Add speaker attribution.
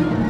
Speaker 1: you.